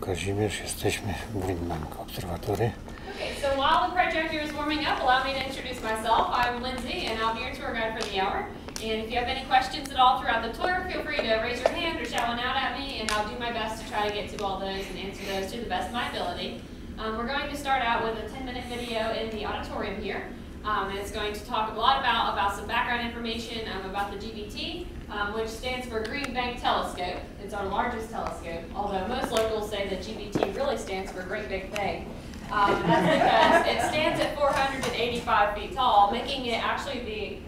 Kazimierz, jesteśmy w. Okay, so while the projector is warming up, allow me to introduce myself. I'm Lindsay, and I'll be your tour guide for the hour. And if you have any questions at all throughout the tour, feel free to raise your hand or shout one out at me, and I'll do my best to try to get to all those and answer those to the best of my ability. Um, we're going to start out with a 10-minute video in the auditorium here. Um, and it's going to talk a lot about, about some background information um, about the GBT, um, which stands for Green Bank Telescope. It's our largest telescope, although most locals say that GBT really stands for Great Big Bang. Um, that's because it stands at 485 feet tall, making it actually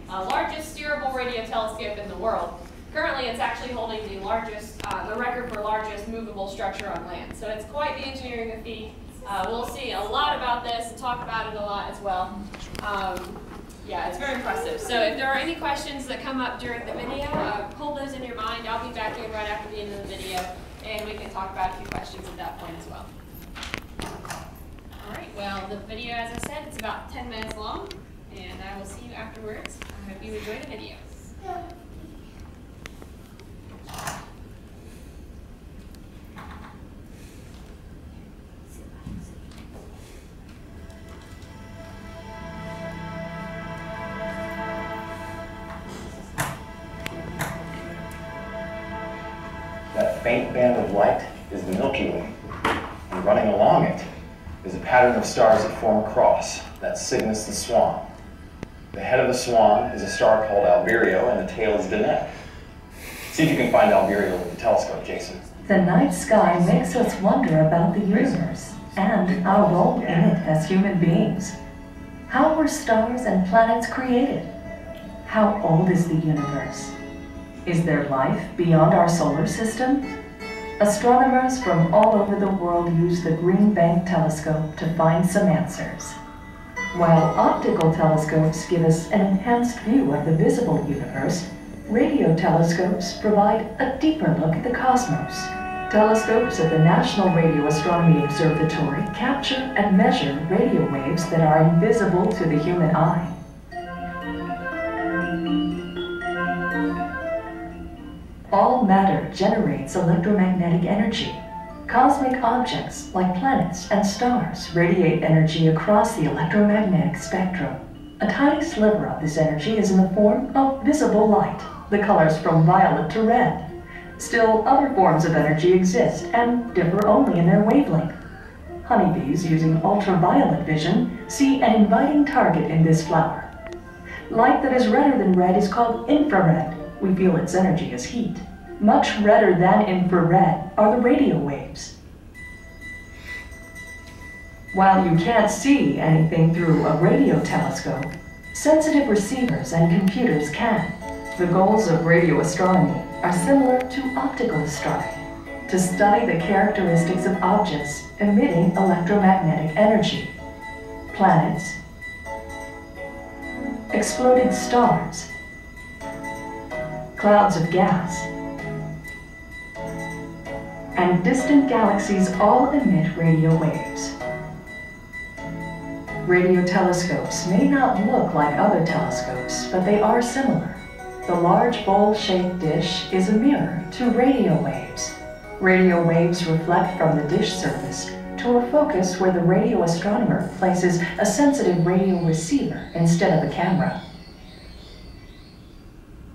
the uh, largest steerable radio telescope in the world. Currently, it's actually holding the largest, uh, the record for largest movable structure on land. So it's quite the engineering feat. Uh, we'll see a lot about this and talk about it a lot as well. Um, yeah, it's very impressive. So if there are any questions that come up during the video, uh, hold those in your mind. I'll be back in right after the end of the video, and we can talk about a few questions at that point as well. All right, well, the video, as I said, it's about 10 minutes long, and I will see you afterwards. I hope you enjoy the video. Faint band of light is the Milky Way, and running along it is a pattern of stars that form a cross. That's Cygnus the Swan. The head of the swan is a star called Albireo, and the tail is Deneb. See if you can find Albireo with the telescope, Jason. The night sky makes us wonder about the universe and our role in it as human beings. How were stars and planets created? How old is the universe? Is there life beyond our solar system? Astronomers from all over the world use the Green Bank telescope to find some answers. While optical telescopes give us an enhanced view of the visible universe, radio telescopes provide a deeper look at the cosmos. Telescopes at the National Radio Astronomy Observatory capture and measure radio waves that are invisible to the human eye. All matter generates electromagnetic energy. Cosmic objects like planets and stars radiate energy across the electromagnetic spectrum. A tiny sliver of this energy is in the form of visible light, the colors from violet to red. Still, other forms of energy exist and differ only in their wavelength. Honeybees using ultraviolet vision see an inviting target in this flower. Light that is redder than red is called infrared. We feel its energy as heat. Much redder than infrared are the radio waves. While you can't see anything through a radio telescope, sensitive receivers and computers can. The goals of radio astronomy are similar to optical astronomy, to study the characteristics of objects emitting electromagnetic energy. Planets, exploded stars, clouds of gas, and distant galaxies all emit radio waves. Radio telescopes may not look like other telescopes, but they are similar. The large bowl-shaped dish is a mirror to radio waves. Radio waves reflect from the dish surface to a focus where the radio astronomer places a sensitive radio receiver instead of a camera.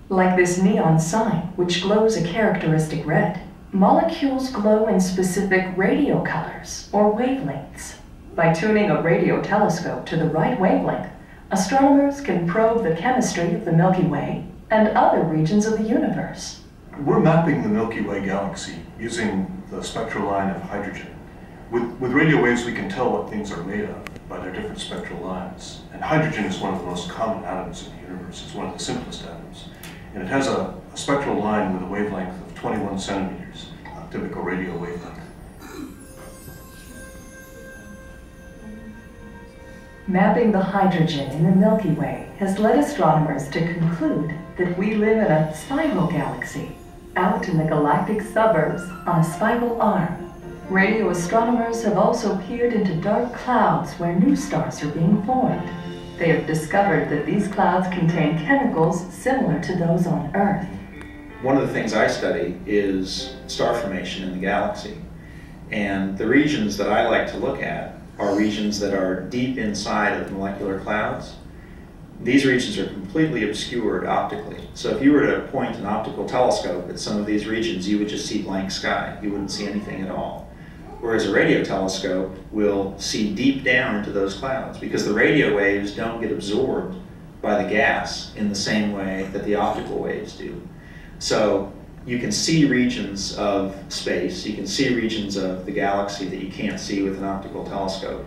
Like this neon sign, which glows a characteristic red, molecules glow in specific radio colors or wavelengths. By tuning a radio telescope to the right wavelength, astronomers can probe the chemistry of the Milky Way and other regions of the universe. We're mapping the Milky Way galaxy using the spectral line of hydrogen. With, with radio waves, we can tell what things are made of by their different spectral lines. And hydrogen is one of the most common atoms in the universe. It's one of the simplest atoms. And it has a, a spectral line with a wavelength of 21 centimeters, a typical radio wavelength. Mapping the hydrogen in the Milky Way has led astronomers to conclude that we live in a spiral galaxy, out in the galactic suburbs on a spiral arm. Radio astronomers have also peered into dark clouds where new stars are being formed. They have discovered that these clouds contain chemicals similar to those on Earth. One of the things I study is star formation in the galaxy. And the regions that I like to look at are regions that are deep inside of molecular clouds. These regions are completely obscured optically. So if you were to point an optical telescope at some of these regions, you would just see blank sky. You wouldn't see anything at all. Whereas a radio telescope will see deep down into those clouds because the radio waves don't get absorbed by the gas in the same way that the optical waves do. So you can see regions of space, you can see regions of the galaxy that you can't see with an optical telescope.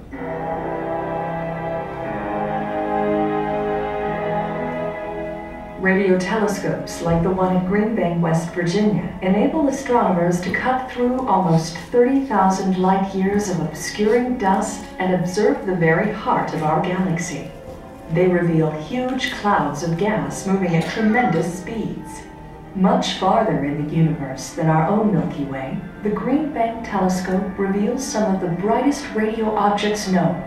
Radio telescopes like the one at Green Bank, West Virginia, enable astronomers to cut through almost 30,000 light years of obscuring dust and observe the very heart of our galaxy. They reveal huge clouds of gas moving at tremendous speeds. Much farther in the universe than our own Milky Way, the Green Bank telescope reveals some of the brightest radio objects known.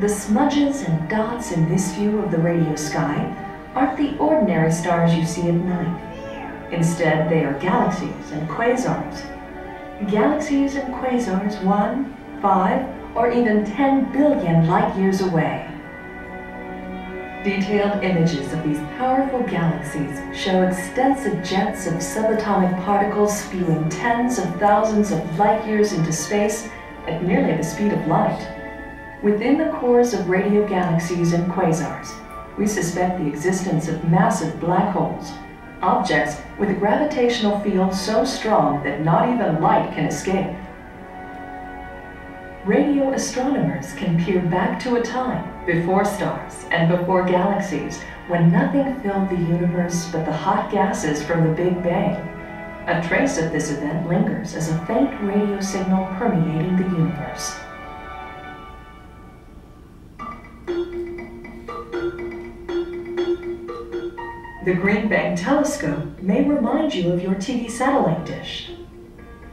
The smudges and dots in this view of the radio sky aren't the ordinary stars you see at night. Instead, they are galaxies and quasars. Galaxies and quasars one, five, or even 10 billion light years away. Detailed images of these powerful galaxies show extensive jets of subatomic particles spewing tens of thousands of light years into space at nearly the speed of light. Within the cores of radio galaxies and quasars, we suspect the existence of massive black holes, objects with a gravitational field so strong that not even light can escape. Radio astronomers can peer back to a time before stars and before galaxies when nothing filled the universe but the hot gases from the Big Bang. A trace of this event lingers as a faint radio signal permeating the universe. The Green Bank telescope may remind you of your TV satellite dish,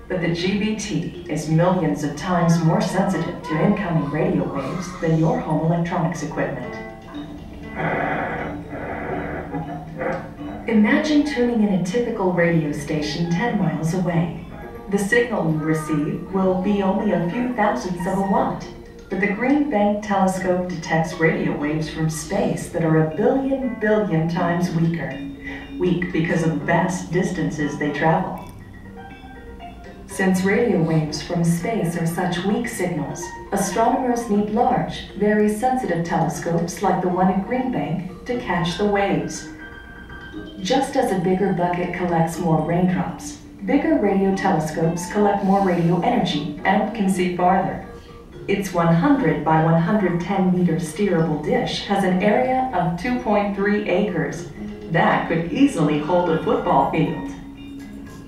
but the GBT is millions of times more sensitive to incoming radio waves than your home electronics equipment. Imagine tuning in a typical radio station 10 miles away. The signal you receive will be only a few thousandths of a watt, but the Green Bank telescope detects radio waves from space that are a billion billion times weaker. Weak because of vast distances they travel. Since radio waves from space are such weak signals, astronomers need large, very sensitive telescopes like the one at Green Bank to catch the waves. Just as a bigger bucket collects more raindrops, bigger radio telescopes collect more radio energy and can see farther. Its 100 by 110 meter steerable dish has an area of 2.3 acres. That could easily hold a football field.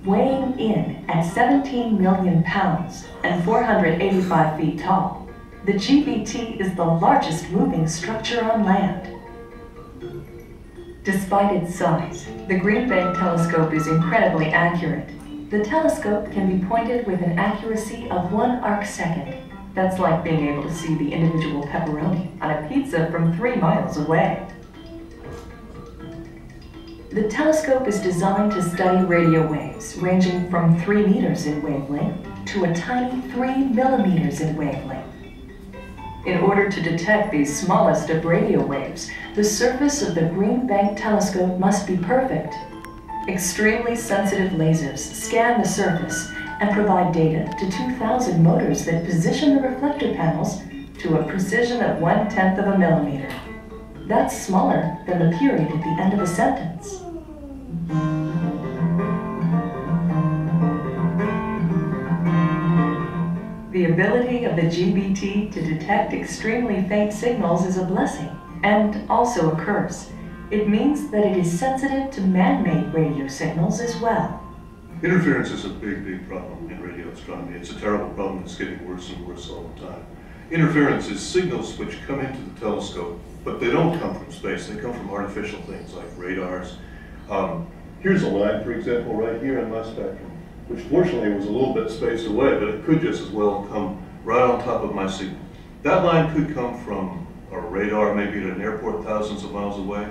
Weighing in at 17 million pounds and 485 feet tall, the GBT is the largest moving structure on land. Despite its size, the Green Bank telescope is incredibly accurate. The telescope can be pointed with an accuracy of one arc second. That's like being able to see the individual pepperoni on a pizza from three miles away. The telescope is designed to study radio waves ranging from 3 meters in wavelength to a tiny 3 millimeters in wavelength. In order to detect these smallest of radio waves, the surface of the Green Bank telescope must be perfect. Extremely sensitive lasers scan the surface and provide data to 2,000 motors that position the reflector panels to a precision of one-tenth of a millimeter. That's smaller than the period at the end of a sentence. The ability of the GBT to detect extremely faint signals is a blessing, and also a curse. It means that it is sensitive to man-made radio signals as well. Interference is a big, big problem in radio astronomy. It's a terrible problem that's getting worse and worse all the time. Interference is signals which come into the telescope, but they don't come from space. They come from artificial things like radars. Um, here's a line, for example, right here in my spectrum, which fortunately was a little bit spaced away, but it could just as well come right on top of my signal. That line could come from a radar, maybe at an airport thousands of miles away,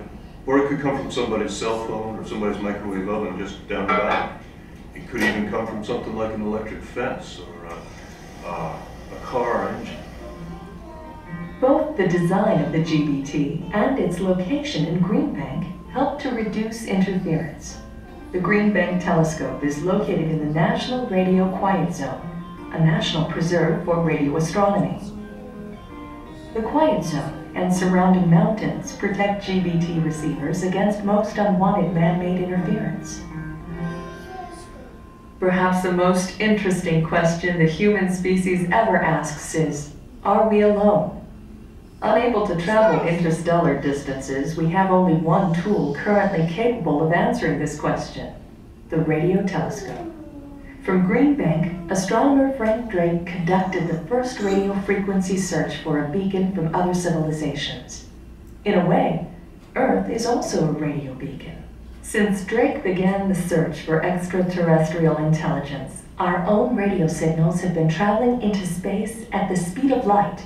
or it could come from somebody's cell phone or somebody's microwave oven just down the valley. It could even come from something like an electric fence or uh, a car engine. Both the design of the GBT and its location in Greenbank help to reduce interference. The Greenbank Telescope is located in the National Radio Quiet Zone, a national preserve for radio astronomy. The Quiet Zone and surrounding mountains protect GBT receivers against most unwanted man-made interference. Perhaps the most interesting question the human species ever asks is, are we alone? Unable to travel interstellar distances, we have only one tool currently capable of answering this question, the radio telescope. From Greenbank, astronomer Frank Drake conducted the first radio frequency search for a beacon from other civilizations. In a way, Earth is also a radio beacon. Since Drake began the search for extraterrestrial intelligence, our own radio signals have been traveling into space at the speed of light.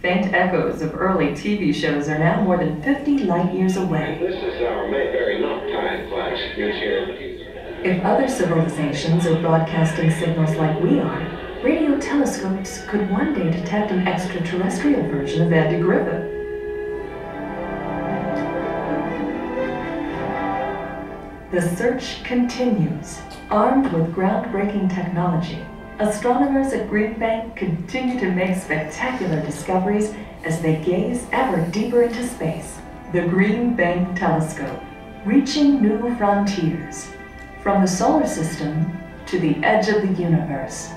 Faint echoes of early TV shows are now more than 50 light years away. This is our Mayberry Knock Time Flash. Here. If other civilizations are broadcasting signals like we are, radio telescopes could one day detect an extraterrestrial version of Andy Griffith. The search continues. Armed with groundbreaking technology, astronomers at Green Bank continue to make spectacular discoveries as they gaze ever deeper into space. The Green Bank Telescope, reaching new frontiers. From the solar system to the edge of the universe.